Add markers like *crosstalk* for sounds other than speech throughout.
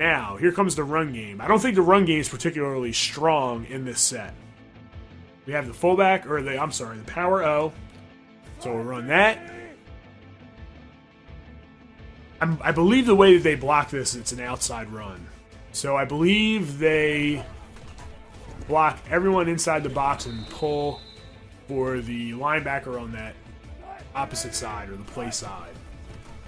Now, here comes the run game. I don't think the run game is particularly strong in this set. We have the fullback, or the, I'm sorry, the power O. So we'll run that. I'm, I believe the way that they block this, it's an outside run. So I believe they block everyone inside the box and pull for the linebacker on that opposite side or the play side.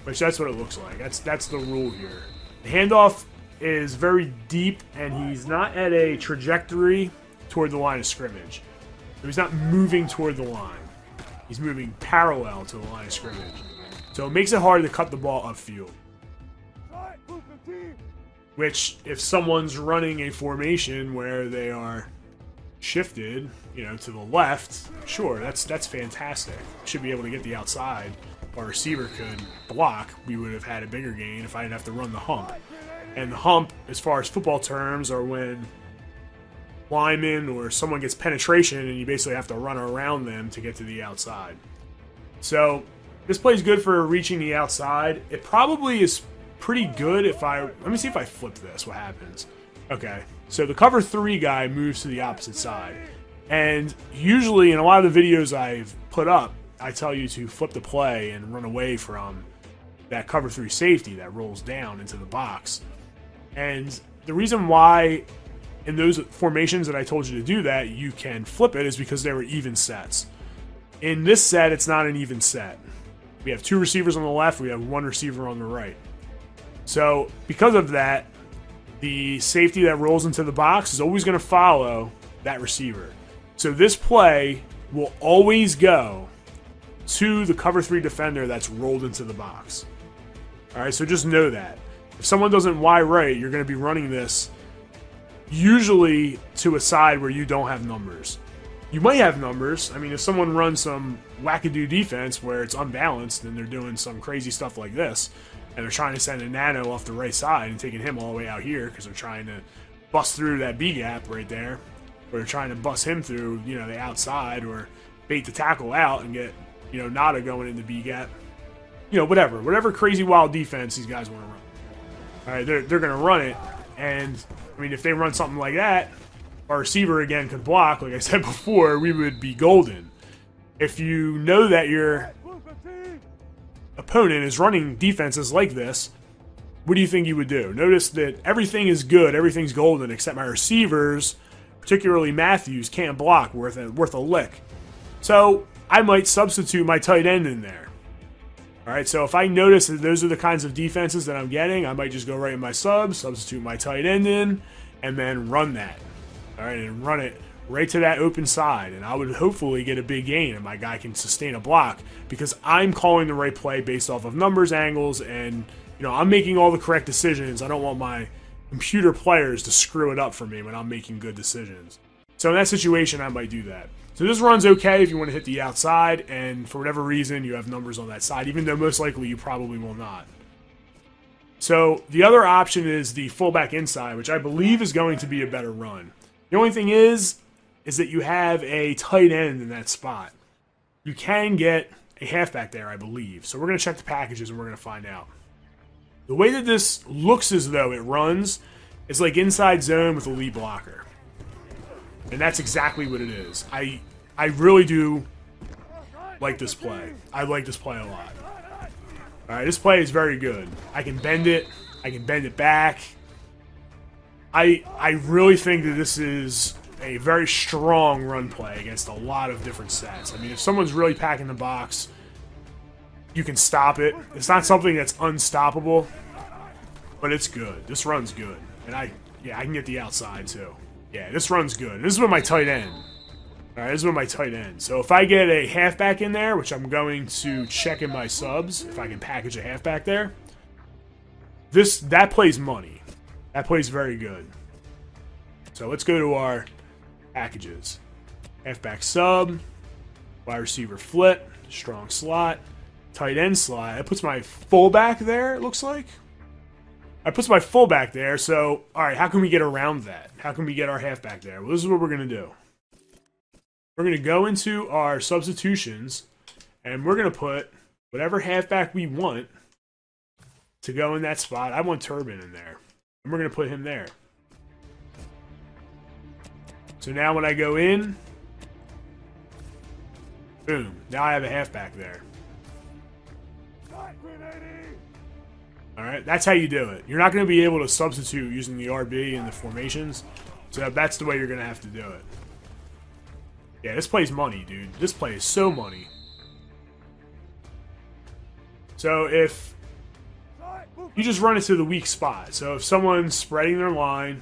Which that's what it looks like. That's that's the rule here. The handoff is very deep and he's not at a trajectory toward the line of scrimmage. So he's not moving toward the line. He's moving parallel to the line of scrimmage. So it makes it hard to cut the ball upfield. Which, if someone's running a formation where they are shifted, you know, to the left, sure, that's that's fantastic. Should be able to get the outside. Our receiver could block. We would have had a bigger gain if I didn't have to run the hump. And the hump, as far as football terms, are when lineman or someone gets penetration and you basically have to run around them to get to the outside. So this play is good for reaching the outside. It probably is pretty good if I... Let me see if I flip this, what happens. Okay, so the cover three guy moves to the opposite side. And usually in a lot of the videos I've put up, I tell you to flip the play and run away from that cover three safety that rolls down into the box. And the reason why in those formations that I told you to do that, you can flip it is because they were even sets. In this set, it's not an even set. We have two receivers on the left, we have one receiver on the right. So, because of that, the safety that rolls into the box is always going to follow that receiver. So, this play will always go to the cover three defender that's rolled into the box. All right, so just know that. If someone doesn't Y right, you're going to be running this usually to a side where you don't have numbers. You might have numbers. I mean, if someone runs some wackadoo defense where it's unbalanced and they're doing some crazy stuff like this, and they're trying to send a nano off the right side and taking him all the way out here because they're trying to bust through that B gap right there, or they're trying to bust him through, you know, the outside or bait the tackle out and get, you know, Nada going in the B gap. You know, whatever. Whatever crazy wild defense these guys want to run. All right, they're, they're going to run it. And, I mean, if they run something like that, our receiver, again, could block. Like I said *laughs* before, we would be golden. If you know that your opponent is running defenses like this, what do you think you would do? Notice that everything is good, everything's golden, except my receivers, particularly Matthews, can't block worth a, worth a lick. So I might substitute my tight end in there. All right, so if I notice that those are the kinds of defenses that I'm getting, I might just go right in my sub, substitute my tight end in, and then run that. All right, and run it right to that open side, and I would hopefully get a big gain, and my guy can sustain a block because I'm calling the right play based off of numbers, angles, and you know I'm making all the correct decisions. I don't want my computer players to screw it up for me when I'm making good decisions. So in that situation, I might do that. So this run's okay if you want to hit the outside, and for whatever reason you have numbers on that side, even though most likely you probably will not. So the other option is the fullback inside, which I believe is going to be a better run. The only thing is, is that you have a tight end in that spot. You can get a halfback there, I believe. So we're going to check the packages and we're going to find out. The way that this looks as though it runs is like inside zone with a lead blocker. And that's exactly what it is. I I really do like this play. I like this play a lot. Alright, this play is very good. I can bend it. I can bend it back. I I really think that this is a very strong run play against a lot of different sets. I mean, if someone's really packing the box, you can stop it. It's not something that's unstoppable, but it's good. This run's good. And I, yeah, I can get the outside too. Yeah, this run's good. This is with my tight end. All right, this is with my tight end. So if I get a halfback in there, which I'm going to check in my subs, if I can package a halfback there, this that plays money. That plays very good. So let's go to our packages. Halfback sub, wide receiver flip, strong slot, tight end slot. That puts my fullback there, it looks like. I puts my fullback there, so, alright, how can we get around that? How can we get our halfback there? Well, this is what we're going to do. We're going to go into our substitutions, and we're going to put whatever halfback we want to go in that spot. I want Turbin in there. And we're going to put him there. So now when I go in, boom, now I have a halfback there. All right, that's how you do it. You're not going to be able to substitute using the RB and the formations, so that's the way you're going to have to do it. Yeah, this plays money, dude. This play is so money. So if you just run it to the weak spot, so if someone's spreading their line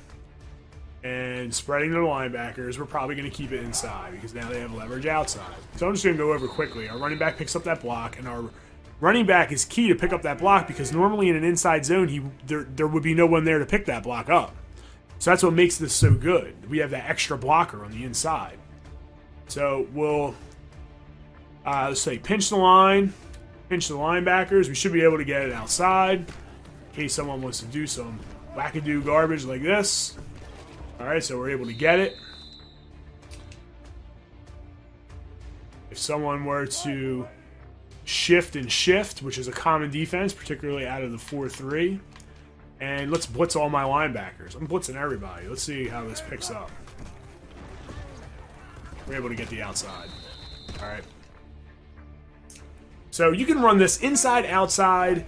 and spreading their linebackers, we're probably going to keep it inside because now they have leverage outside. So I'm just going to go over quickly. Our running back picks up that block, and our running back is key to pick up that block because normally in an inside zone, he there there would be no one there to pick that block up. So that's what makes this so good. We have that extra blocker on the inside. So we'll uh, let's say pinch the line, pinch the linebackers. We should be able to get it outside in case someone wants to do some wackadoo garbage like this. All right, so we're able to get it. If someone were to shift and shift, which is a common defense, particularly out of the 4-3. And let's blitz all my linebackers. I'm blitzing everybody. Let's see how this picks up. We're able to get the outside. All right. So you can run this inside, outside.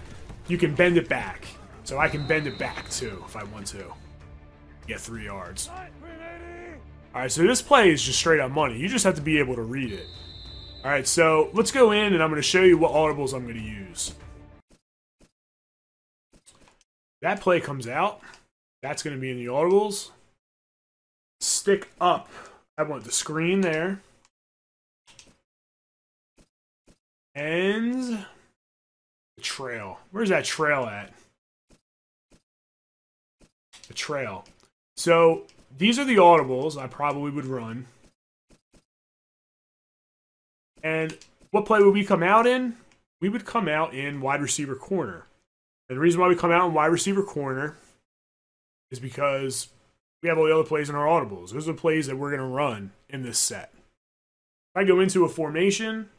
You can bend it back. So I can bend it back, too, if I want to. Get three yards. All right, so this play is just straight up money. You just have to be able to read it. All right, so let's go in and I'm going to show you what audibles I'm going to use. That play comes out. That's going to be in the audibles. Stick up. I want the screen there. And the trail. Where's that trail at? The trail. So these are the audibles I probably would run. And what play would we come out in? We would come out in wide receiver corner. And the reason why we come out in wide receiver corner is because we have all the other plays in our audibles. Those are the plays that we're going to run in this set. If I go into a formation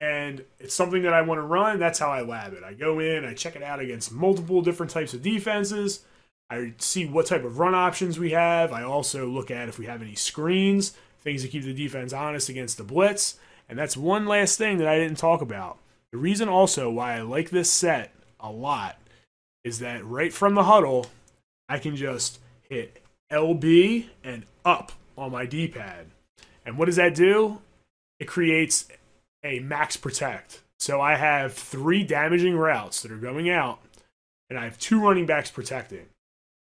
and it's something that I want to run, that's how I lab it. I go in, I check it out against multiple different types of defenses. I see what type of run options we have. I also look at if we have any screens, things to keep the defense honest against the blitz. And that's one last thing that I didn't talk about. The reason also why I like this set a lot is that right from the huddle, I can just hit LB and up on my D pad. And what does that do? It creates a max protect. So I have three damaging routes that are going out, and I have two running backs protecting.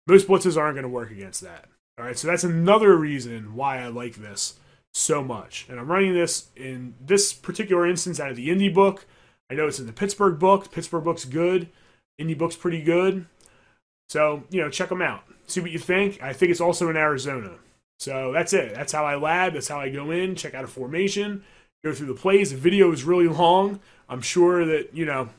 Most blitzes aren't going to work against that. All right, so that's another reason why I like this so much. And I'm running this in this particular instance out of the Indy book. I know it's in the Pittsburgh book. Pittsburgh book's good. Indy book's pretty good. So, you know, check them out. See what you think. I think it's also in Arizona. So that's it. That's how I lab. That's how I go in, check out a formation, go through the plays. The video is really long. I'm sure that, you know,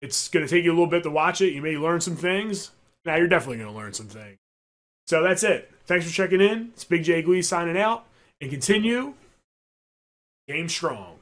it's going to take you a little bit to watch it. You may learn some things. Now, you're definitely going to learn some things. So that's it. Thanks for checking in. It's Big J Gleez signing out and continue game strong.